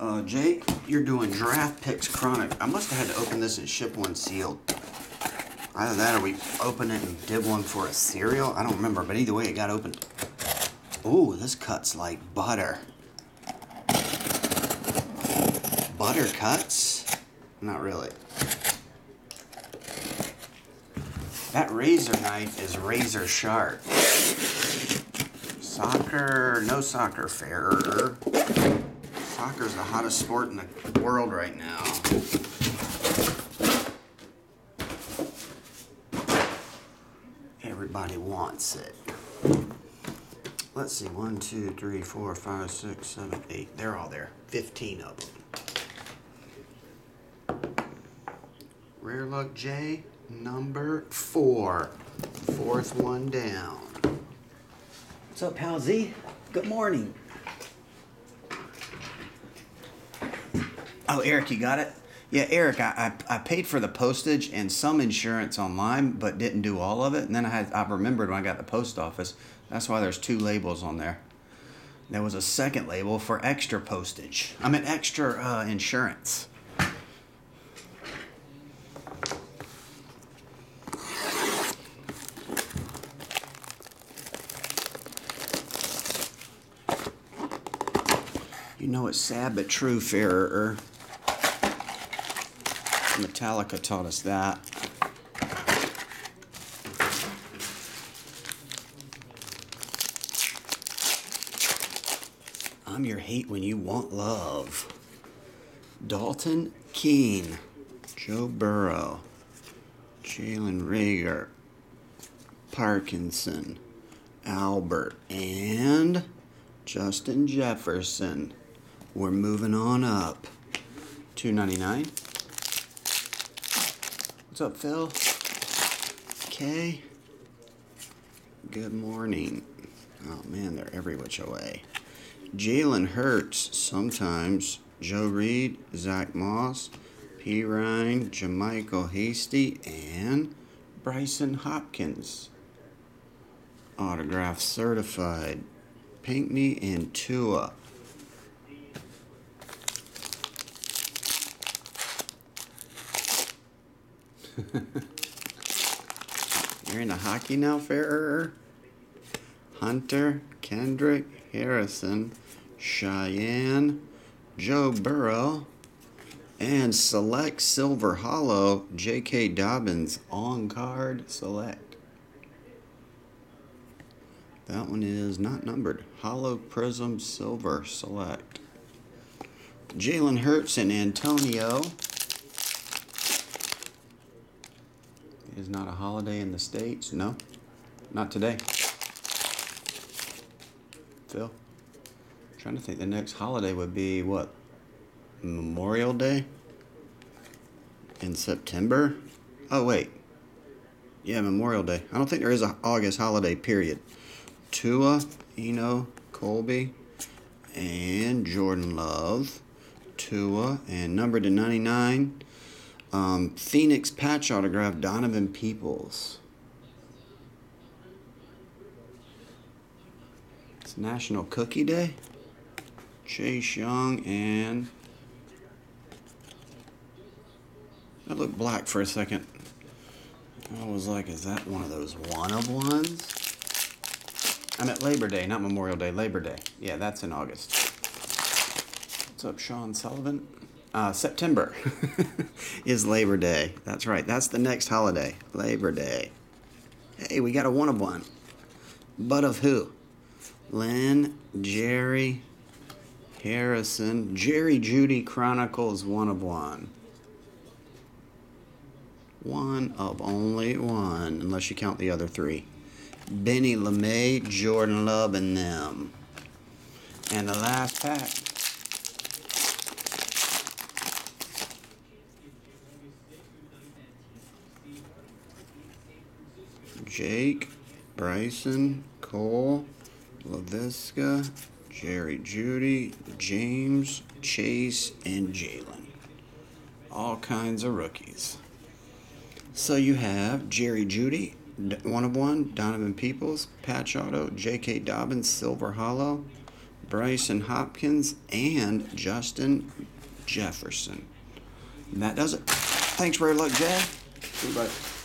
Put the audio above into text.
Uh, Jake, you're doing draft picks chronic. I must have had to open this and ship one sealed. Either that or we open it and did one for a cereal. I don't remember, but either way, it got opened. Ooh, this cuts like butter. Butter cuts? Not really. That razor knife is razor sharp. Soccer, no soccer fairer. Soccer's the hottest sport in the world right now. Everybody wants it. Let's see, one, two, three, four, five, six, seven, eight. They're all there. 15 of them. Rare Luck J, number four. Fourth one down. What's up, Pal Z? Good morning. Oh, Eric, you got it? Yeah, Eric, I, I, I paid for the postage and some insurance online, but didn't do all of it. And then I had I remembered when I got the post office. That's why there's two labels on there. There was a second label for extra postage. I mean, extra uh, insurance. You know it's sad but true, Fairer. Metallica taught us that. I'm your hate when you want love. Dalton Keene, Joe Burrow, Jalen Reagor, Parkinson, Albert, and Justin Jefferson. We're moving on up. 299. What's up, Phil? Okay. Good morning. Oh man, they're every which way. Jalen Hurts sometimes. Joe Reed, Zack Moss, P. Ryan, JaMycal Hasty, and Brycen Hopkins. Autograph certified. Pinkney and Tua. You're into hockey now, Fairer? Hunter, Kendrick, Harrison, Cheyenne, Joe Burrow, and select Silver Hollow, J.K. Dobbins on card select. That one is not numbered. Hollow Prism Silver select. Jalen Hurts and Antonio. Is not a holiday in the States? No, not today. Phil? I'm trying to think the next holiday would be what? Memorial Day? In September? Oh, wait. Yeah, Memorial Day. I don't think there is a August holiday, period. Tua, Eno, Colby, and Jordan Love. Tua, and number to 99. Um, Phoenix patch autograph, Donovan Peoples. It's National Cookie Day. Chase Young and. I looked black for a second. I was like, is that one of those one of ones? I'm at Labor Day, not Memorial Day, Labor Day. Yeah, that's in August. What's up, Sean Sullivan? Uh, September is Labor Day. That's right. That's the next holiday, Labor Day. Hey, we got a one of one. But of who? Lynn, Jerry, Harrison, Jerry Jeudy Chronicles one of one. One of only one, unless you count the other three. Benny LeMay, Jordan Love, and them. And the last pack. Jake, Bryson, Cole, Laviska, Jerry Jeudy, James, Chase, and Jalen. All kinds of rookies. So you have Jerry Jeudy, one of one, Donovan Peoples, Patch Auto, J.K. Dobbins, Silver Hollow, Brycen Hopkins, and Justin Jefferson. And that does it. Thanks, Rare Luck Jay. Goodbye.